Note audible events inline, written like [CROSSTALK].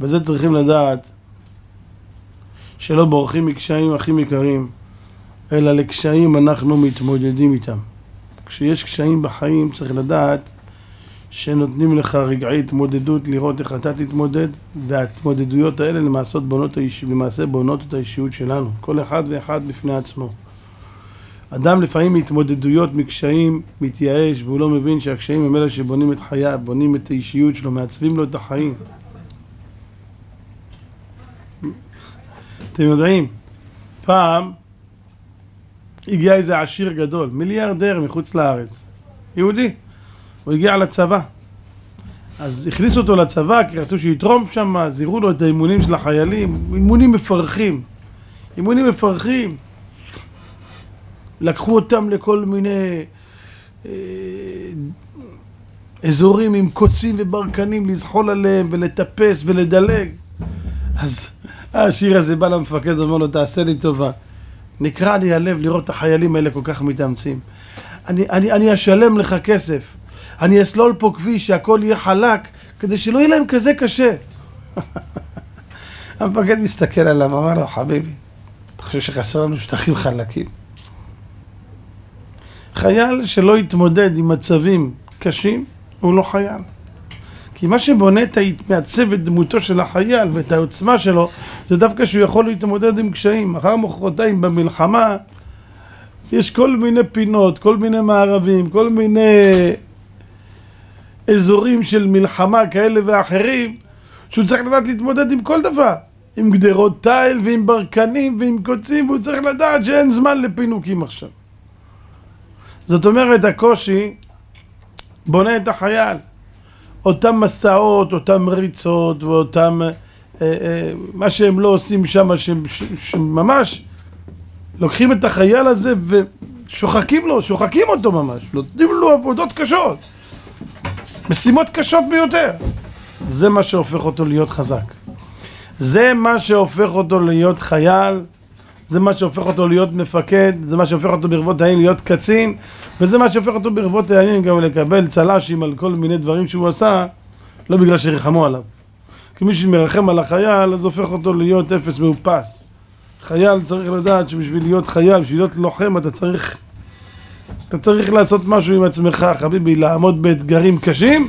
וזה צריכים לדעת, שלא בורחים מקשיים הכי יקרים, אלא לקשיים אנחנו מתמודדים איתם. כשיש קשיים בחיים צריך לדעת שנותנים לך רגעי התמודדות לראות איך אתה תתמודד וההתמודדויות האלה למעשה בונות, האיש... למעשה בונות את האישיות שלנו כל אחד ואחד בפני עצמו אדם לפעמים מהתמודדויות, מקשיים, מתייאש והוא לא מבין שהקשיים הם אלה שבונים את חייו, בונים את האישיות שלו, מעצבים לו את החיים אתם יודעים, פעם הגיע איזה עשיר גדול, מיליארדר מחוץ לארץ, יהודי הוא הגיע לצבא. אז הכניסו אותו לצבא כי רצו שיתרום שם, אז הראו לו את האימונים של החיילים, אימונים מפרכים. אימונים מפרכים. לקחו אותם לכל מיני אה, אזורים עם קוצים וברקנים לזחול עליהם ולטפס ולדלג. אז השיר הזה בא למפקד ואומר לו, תעשה לי טובה. נקרע לי הלב לראות את החיילים האלה כל כך מתאמצים. אני, אני, אני אשלם לך כסף. אני אסלול פה כביש שהכל יהיה חלק, כדי שלא יהיה להם כזה קשה. [LAUGHS] המפקד מסתכל עליו, אמר לו, חביבי, אתה חושב שחסר לנו שטחים חלקים? חייל שלא יתמודד עם מצבים קשים, הוא לא חייל. כי מה שבונה את מעצב את דמותו של החייל ואת העוצמה שלו, זה דווקא שהוא יכול להתמודד עם קשיים. מחר מחרתיים במלחמה יש כל מיני פינות, כל מיני מערבים, כל מיני אזורים של מלחמה כאלה ואחרים, שהוא צריך לדעת להתמודד עם כל דבר. עם גדרות תיל ועם ברקנים ועם קוצים, והוא צריך לדעת שאין זמן לפינוקים עכשיו. זאת אומרת, הקושי בונה את החייל. אותם מסעות, אותם ריצות ואותם... אה, אה, מה שהם לא עושים שם, שממש לוקחים את החייל הזה ושוחקים לו, שוחקים אותו ממש, נותנים לו עבודות קשות. משימות קשות ביותר. זה מה שהופך אותו להיות חזק. זה מה שהופך אותו להיות חייל, זה מה שהופך אותו להיות מפקד, זה מה שהופך אותו ברבות הימים להיות קצין, וזה מה שהופך אותו ברבות הימים גם לקבל צל"שים על כל מיני דברים שהוא עשה, לא בגלל שריחמו עליו. כי מי שמרחם על החייל, אז הופך אותו להיות אפס מאופס. חייל צריך לדעת שבשביל להיות חייל, בשביל להיות לוחם, אתה צריך אתה צריך לעשות משהו עם עצמך, חביבי, לעמוד באתגרים קשים